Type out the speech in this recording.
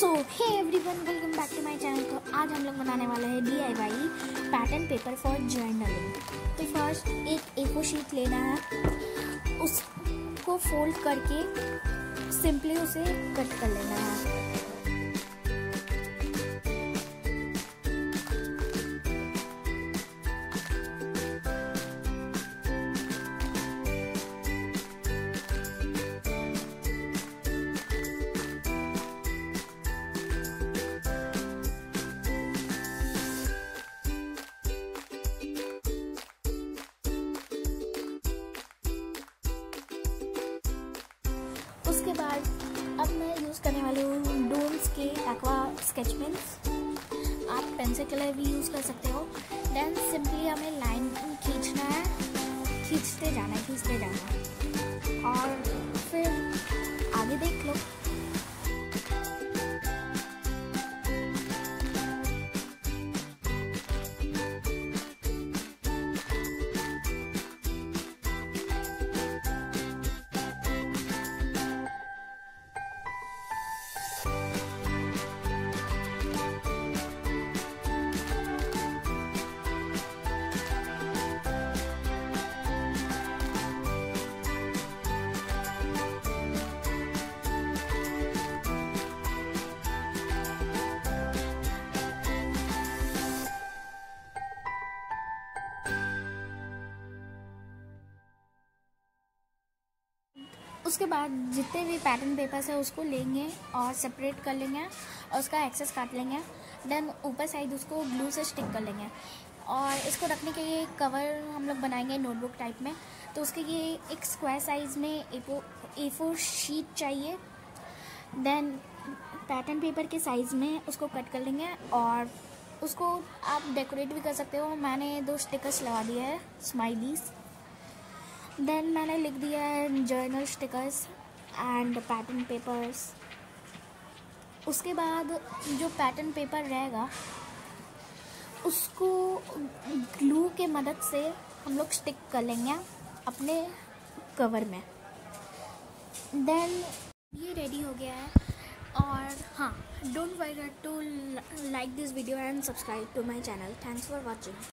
So hey everyone welcome back to my channel तो आज हम लोग बनाने वाले हैं D I Y pattern paper for journaling तो फ़र्स्ट एक एको शीट लेना है। उसको फोल्ड करके सिंपली उसे कट कर लेना है। अब मैं यूज़ करने वाली हूँ डोम्स के एक्वा स्केच पेन्स आप पेंसिल कलर भी यूज़ कर सकते हो। देन सिंपली हमें लाइन खींचना है। खींचते जाना है, खींचते जाना है। उसके बाद जितने भी पैटर्न पेपर्स है, उसको लेंगे और सेपरेट कर लेंगे और उसका एक्सेस काट लेंगे। देन ऊपर साइड उसको ग्लू से स्टिक कर लेंगे। और इसको रखने के लिए कवर हम लोग बनाएँगे नोटबुक टाइप में। तो उसके लिए एक स्क्वायर साइज़ में ए फोर शीट चाहिए। देन पैटर्न पेपर के साइज़ में उसको कट कर लेंगे और उसको आप डेकोरेट भी कर सकते हो। मैंने दो स्टिकर्स लगा दिए हैं स्माइलीज़ देन मैंने लिख दिया है journal stickers and pattern papers उसके बाद जो पैटर्न पेपर रहेगा, उसको ग्लू के मदद से हम लोग स्टिक कर लेंगे अपने कवर में. देन ये रेडी हो गया है और हाँ don't forget to like this video and subscribe to my channel thanks for watching